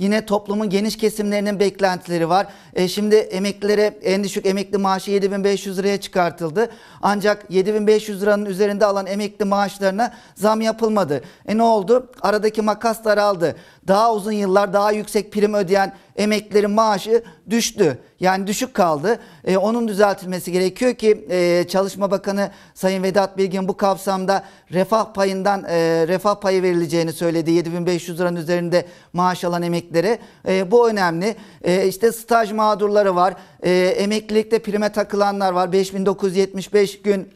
Yine toplumun geniş kesimlerinin beklentileri var. E, şimdi emeklilere en düşük emekli maaşı 7500 liraya çıkartıldı. Ancak 7500 liranın üzerinde alan emekli maaşlarına zam yapılmadı. E ne oldu? Aradaki makas daraldı. Daha uzun yıllar daha yüksek prim ödeyen emeklilerin maaşı düştü. Yani düşük kaldı. E, onun düzeltilmesi gerekiyor ki e, Çalışma Bakanı Sayın Vedat Bilgin bu kapsamda refah payından e, refah payı verileceğini söyledi. 7500 liranın üzerinde maaş alan emeklilere. E, bu önemli. E, işte staj mağdurları var. E, emeklilikte prime takılanlar var. 5975 gün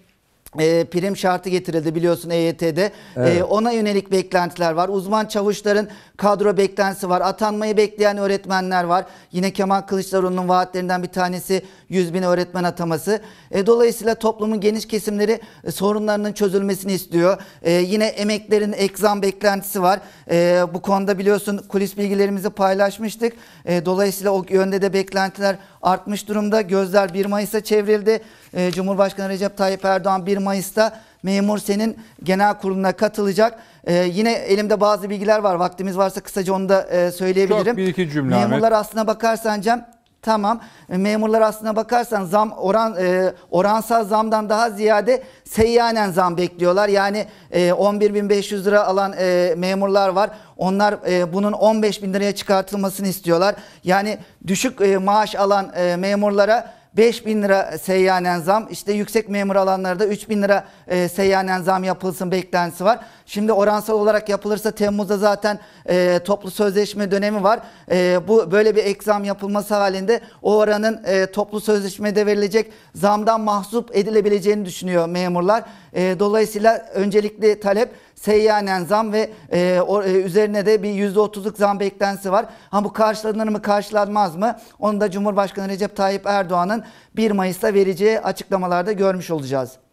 e, prim şartı getirildi biliyorsun EYT'de. Evet. E, ona yönelik beklentiler var. Uzman çavuşların kadro beklentisi var. Atanmayı bekleyen öğretmenler var. Yine Kemal Kılıçdaroğlu'nun vaatlerinden bir tanesi 100 bin öğretmen ataması. E, dolayısıyla toplumun geniş kesimleri e, sorunlarının çözülmesini istiyor. E, yine emeklerin ekzam beklentisi var. E, bu konuda biliyorsun kulis bilgilerimizi paylaşmıştık. E, dolayısıyla o yönde de beklentiler artmış durumda. Gözler 1 Mayıs'a çevrildi. E, Cumhurbaşkanı Recep Tayyip Erdoğan 1 Mayıs'ta Memur Sen'in genel kuruluna katılacak. E, yine elimde bazı bilgiler var. Vaktimiz varsa kısaca onu da e, söyleyebilirim. Çok bir iki cümle. Memurlar aslına bakarsan Cem Tamam. E, Memurlar aslına bakarsan zam oran e, oransal zamdan daha ziyade seyyanen zam bekliyorlar. Yani e, 11.500 lira alan e, memurlar var. Onlar e, bunun 15.000 liraya çıkartılmasını istiyorlar. Yani düşük e, maaş alan e, memurlara 5 bin lira seyyanen zam işte yüksek memur alanlarda 3 bin lira e, seyyanen zam yapılsın beklentisi var. Şimdi oransal olarak yapılırsa Temmuz'da zaten e, toplu sözleşme dönemi var. E, bu böyle bir ek zam yapılması halinde o oranın e, toplu sözleşmede verilecek zamdan mahsup edilebileceğini düşünüyor memurlar. E, dolayısıyla öncelikli talep seyyanen zam ve e, o, e, üzerine de bir %30'luk zam beklentisi var. Ha bu karşılanır mı karşılanmaz mı? Onu da Cumhurbaşkanı Recep Tayyip Erdoğan'ın 1 Mayıs'ta vereceği açıklamalarda görmüş olacağız.